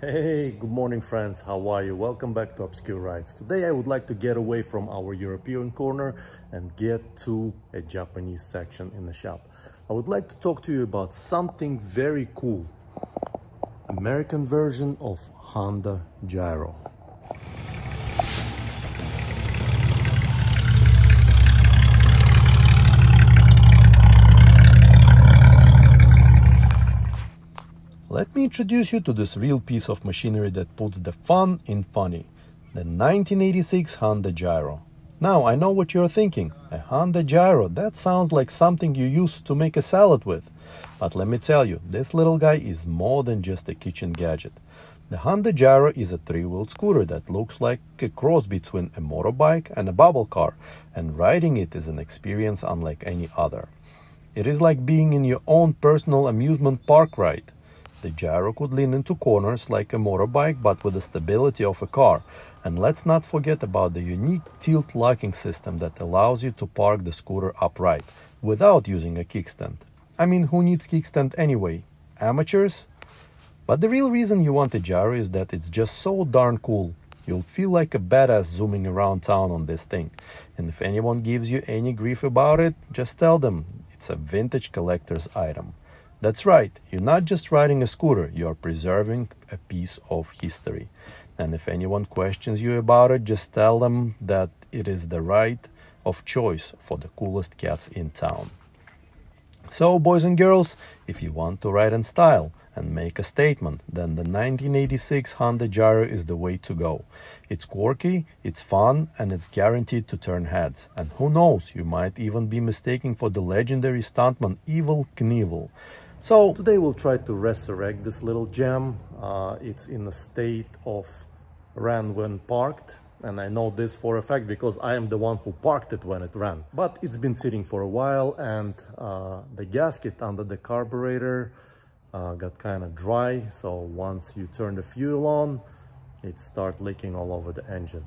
Hey, good morning friends, how are you? Welcome back to Obscure Rides. Today I would like to get away from our European corner and get to a Japanese section in the shop. I would like to talk to you about something very cool. American version of Honda Gyro. Let me introduce you to this real piece of machinery that puts the fun in funny. The 1986 Honda Gyro. Now, I know what you're thinking. A Honda Gyro, that sounds like something you use to make a salad with. But let me tell you, this little guy is more than just a kitchen gadget. The Honda Gyro is a three-wheeled scooter that looks like a cross between a motorbike and a bubble car, and riding it is an experience unlike any other. It is like being in your own personal amusement park ride. The gyro could lean into corners like a motorbike but with the stability of a car. And let's not forget about the unique tilt locking system that allows you to park the scooter upright without using a kickstand. I mean, who needs kickstand anyway? Amateurs? But the real reason you want a gyro is that it's just so darn cool. You'll feel like a badass zooming around town on this thing. And if anyone gives you any grief about it, just tell them it's a vintage collector's item. That's right, you're not just riding a scooter, you're preserving a piece of history. And if anyone questions you about it, just tell them that it is the right of choice for the coolest cats in town. So, boys and girls, if you want to ride in style and make a statement, then the 1986 Honda Gyro is the way to go. It's quirky, it's fun, and it's guaranteed to turn heads. And who knows, you might even be mistaken for the legendary stuntman Evel Knievel. So today we'll try to resurrect this little gem. Uh, it's in a state of ran when parked and I know this for a fact because I am the one who parked it when it ran. But it's been sitting for a while and uh, the gasket under the carburetor uh, got kind of dry. So once you turn the fuel on, it start leaking all over the engine.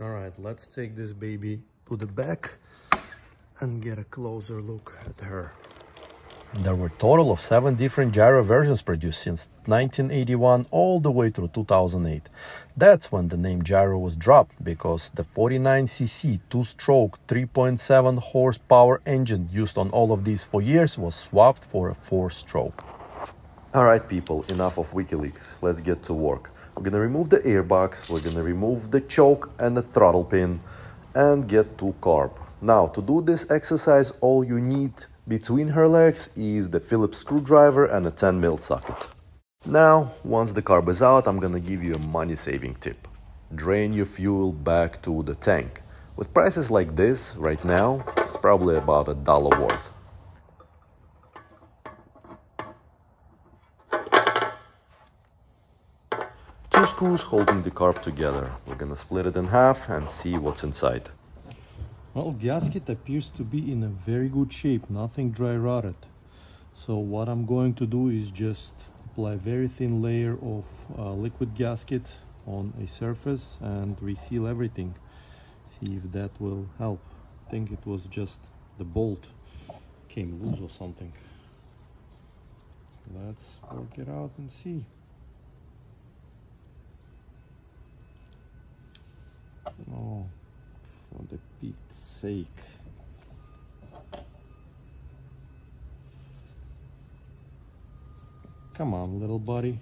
All right, let's take this baby to the back and get a closer look at her. There were total of seven different gyro versions produced since 1981 all the way through 2008. That's when the name gyro was dropped because the 49cc two-stroke 3.7 horsepower engine used on all of these for years was swapped for a four-stroke. Alright people, enough of WikiLeaks. Let's get to work. We're gonna remove the airbox, we're gonna remove the choke and the throttle pin and get to carb. Now to do this exercise all you need between her legs is the Phillips screwdriver and a 10 mil socket. Now, once the carb is out, I'm gonna give you a money saving tip. Drain your fuel back to the tank. With prices like this, right now, it's probably about a dollar worth. Two screws holding the carb together. We're gonna split it in half and see what's inside. Well, gasket appears to be in a very good shape, nothing dry rotted. So what I'm going to do is just apply a very thin layer of uh, liquid gasket on a surface and reseal everything. See if that will help. I think it was just the bolt came loose or something. Let's work it out and see. Oh, for the Pete's sake. Come on, little buddy.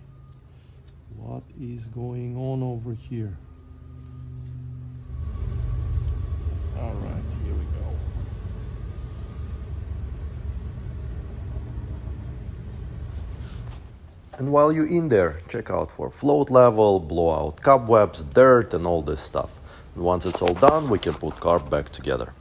What is going on over here? All right, here we go. And while you're in there, check out for float level, blowout cobwebs, dirt, and all this stuff. Once it's all done, we can put carb back together.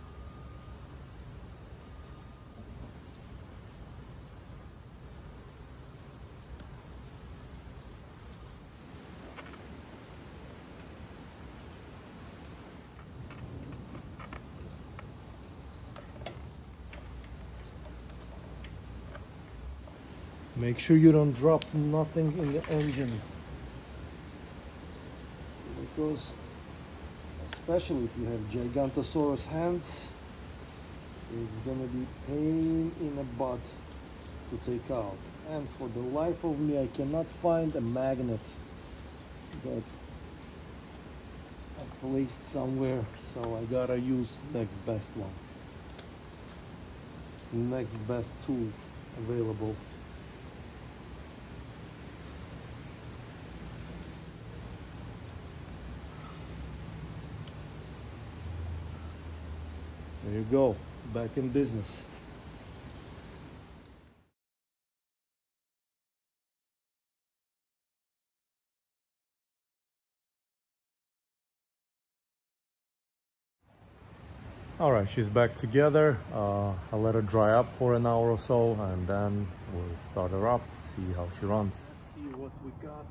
Make sure you don't drop nothing in the engine because especially if you have Gigantosaurus hands it's gonna be pain in the butt to take out. And for the life of me I cannot find a magnet that I placed somewhere so I gotta use next best one. Next best tool available there you go. Back in business. All right she's back together. Uh, i'll let her dry up for an hour or so and then we'll start her up see how she runs. Let's see what we got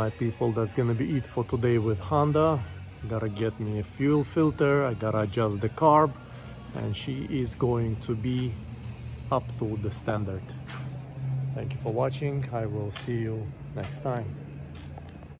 my people that's gonna be it for today with Honda. Gotta get me a fuel filter I gotta adjust the carb and she is going to be up to the standard. Thank you for watching. I will see you next time